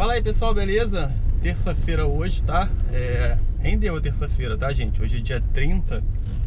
Fala aí pessoal, beleza? Terça-feira hoje, tá? É... Rendeu a terça-feira, tá gente? Hoje é dia 30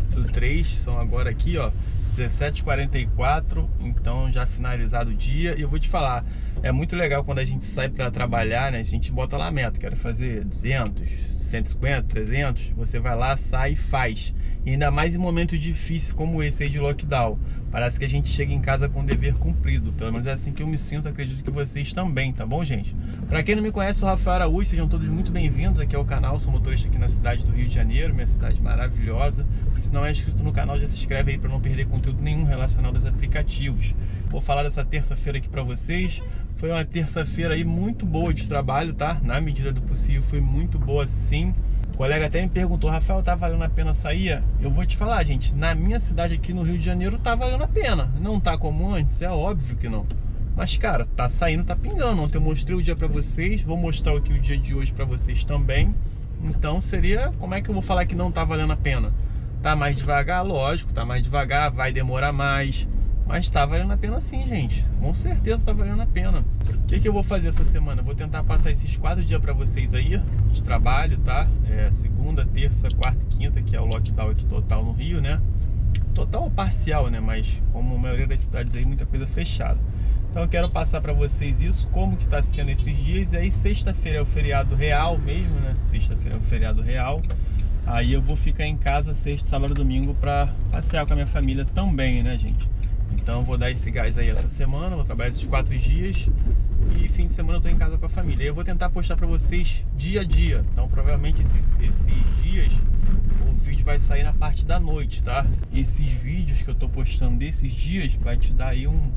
do 3, são agora aqui, ó 17h44, então já finalizado o dia. E eu vou te falar, é muito legal quando a gente sai para trabalhar, né? A gente bota lá a meta, quero fazer 200, 150, 300. Você vai lá, sai e faz. E ainda mais em momentos difíceis como esse aí de lockdown. Parece que a gente chega em casa com o dever cumprido. Pelo menos é assim que eu me sinto, acredito que vocês também, tá bom, gente? Para quem não me conhece, sou Rafael Araújo, sejam todos muito bem-vindos aqui ao canal. Sou motorista aqui na cidade do Rio de Janeiro, minha cidade maravilhosa. se não é inscrito no canal, já se inscreve aí para não perder conteúdo nenhum relacionado aos aplicativos. Vou falar dessa terça-feira aqui para vocês. Foi uma terça-feira aí muito boa de trabalho, tá? Na medida do possível, foi muito boa sim. O colega até me perguntou, Rafael, tá valendo a pena sair? Eu vou te falar, gente, na minha cidade aqui no Rio de Janeiro tá valendo a pena. Não tá como antes? É óbvio que não. Mas, cara, tá saindo, tá pingando. Ontem eu mostrei o dia pra vocês, vou mostrar aqui o dia de hoje pra vocês também. Então seria, como é que eu vou falar que não tá valendo a pena? Tá mais devagar, lógico, tá mais devagar, vai demorar mais. Mas tá valendo a pena sim, gente. Com certeza tá valendo a pena. O que, que eu vou fazer essa semana? Vou tentar passar esses quatro dias para vocês aí de trabalho, tá? É, segunda, terça, quarta e quinta, que é o lockdown aqui total no Rio, né? Total ou parcial, né? Mas como a maioria das cidades aí, muita coisa fechada. Então eu quero passar para vocês isso, como que tá sendo esses dias. E aí sexta-feira é o feriado real mesmo, né? Sexta-feira é o feriado real. Aí eu vou ficar em casa sexta, sábado, domingo para passear com a minha família também, né, gente? Então vou dar esse gás aí essa semana, vou trabalhar esses quatro dias e fim de semana eu tô em casa com a família. Eu vou tentar postar para vocês dia a dia. Então provavelmente esses, esses dias o vídeo vai sair na parte da noite, tá? Esses vídeos que eu tô postando desses dias vai te dar aí um,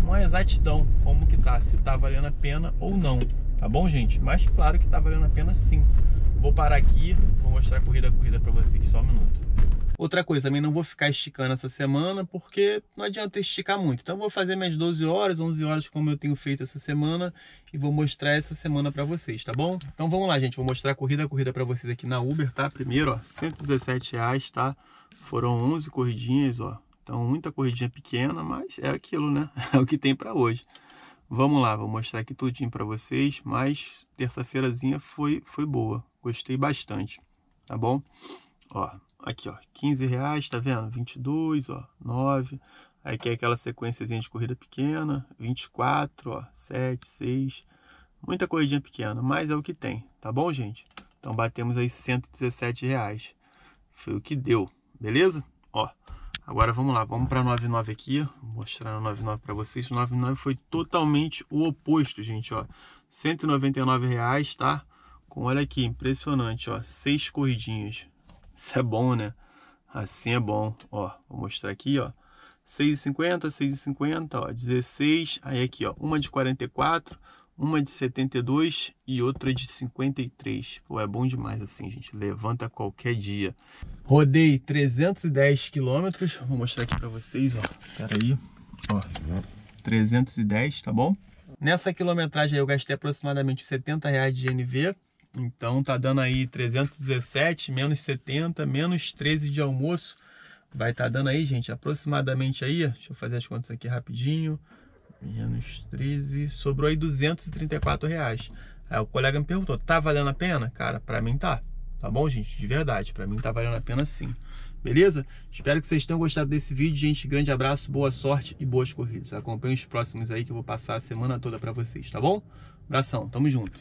uma exatidão como que tá, se tá valendo a pena ou não, tá bom, gente? Mas claro que tá valendo a pena sim. Vou parar aqui, vou mostrar a corrida a corrida para vocês, só um minuto. Outra coisa, também não vou ficar esticando essa semana, porque não adianta esticar muito. Então vou fazer minhas 12 horas, 11 horas como eu tenho feito essa semana e vou mostrar essa semana para vocês, tá bom? Então vamos lá, gente, vou mostrar a corrida a corrida para vocês aqui na Uber, tá? Primeiro, ó, 117 reais, tá? Foram 11 corridinhas, ó. Então muita corridinha pequena, mas é aquilo, né? É o que tem para hoje. Vamos lá, vou mostrar aqui tudinho para vocês, mas terça-feirazinha foi, foi boa, gostei bastante, tá bom? Ó, aqui ó, 15 reais, tá vendo? 22, ó, 9, aí que é aquela sequenciazinha de corrida pequena, 24, ó, 7, 6, muita corridinha pequena, mas é o que tem, tá bom, gente? Então batemos aí 117 reais, foi o que deu, beleza? Ó, Agora vamos lá, vamos para 99 aqui, vou mostrar a 99 para vocês. O 99 foi totalmente o oposto, gente, ó. 199 reais, tá? Com, olha aqui, impressionante, ó, seis corridinhas. Isso é bom, né? Assim é bom, ó. Vou mostrar aqui, ó. 6,50, 6,50, ó, 16. Aí aqui, ó, uma de 44, uma de 72 e outra de 53. Pô, é bom demais assim, gente. Levanta qualquer dia. Rodei 310 quilômetros. Vou mostrar aqui para vocês, ó. Espera aí. Ó, 310, tá bom? Nessa quilometragem eu gastei aproximadamente 70 reais de GNV. Então tá dando aí 317, menos 70, menos 13 de almoço. Vai tá dando aí, gente, aproximadamente aí, deixa eu fazer as contas aqui rapidinho menos 13, sobrou aí 234 reais. Aí o colega me perguntou, tá valendo a pena? Cara, pra mim tá, tá bom, gente? De verdade, pra mim tá valendo a pena sim. Beleza? Espero que vocês tenham gostado desse vídeo, gente. Grande abraço, boa sorte e boas corridas. Acompanhe os próximos aí que eu vou passar a semana toda pra vocês, tá bom? Abração, tamo junto.